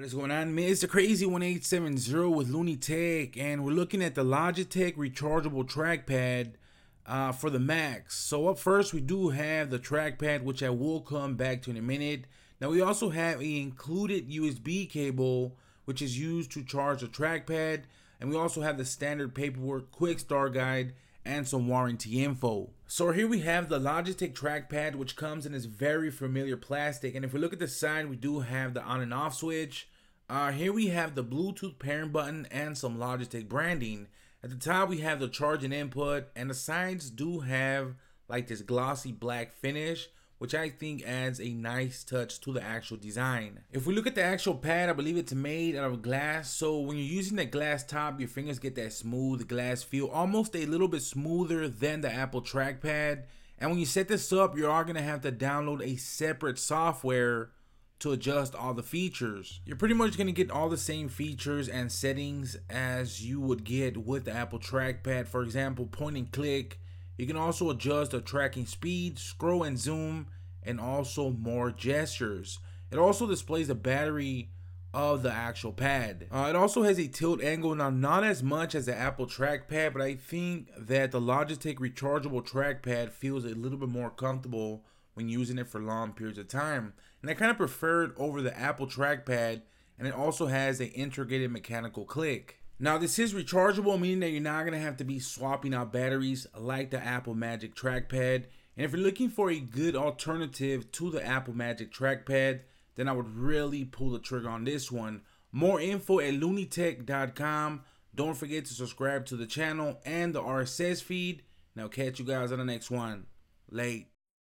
What is going on, Mr. Crazy 1870 with LooneyTek, and we're looking at the Logitech rechargeable trackpad uh, for the Macs. So up first, we do have the trackpad, which I will come back to in a minute. Now we also have a included USB cable, which is used to charge the trackpad, and we also have the standard paperwork, quick start guide, and some warranty info. So here we have the Logitech trackpad which comes in this very familiar plastic and if we look at the side we do have the on and off switch. Uh, here we have the Bluetooth pairing button and some Logitech branding. At the top we have the charging input and the sides do have like this glossy black finish which I think adds a nice touch to the actual design. If we look at the actual pad, I believe it's made out of glass. So when you're using the glass top, your fingers get that smooth glass feel, almost a little bit smoother than the Apple trackpad. And when you set this up, you are gonna have to download a separate software to adjust all the features. You're pretty much gonna get all the same features and settings as you would get with the Apple trackpad. For example, point and click, you can also adjust the tracking speed, scroll and zoom, and also more gestures. It also displays the battery of the actual pad. Uh, it also has a tilt angle, now not as much as the Apple trackpad, but I think that the Logitech rechargeable trackpad feels a little bit more comfortable when using it for long periods of time. And I kind of prefer it over the Apple trackpad, and it also has an integrated mechanical click. Now this is rechargeable, meaning that you're not gonna have to be swapping out batteries like the Apple Magic Trackpad. And if you're looking for a good alternative to the Apple Magic Trackpad, then I would really pull the trigger on this one. More info at looneytek.com. Don't forget to subscribe to the channel and the RSS feed. Now catch you guys on the next one. Late.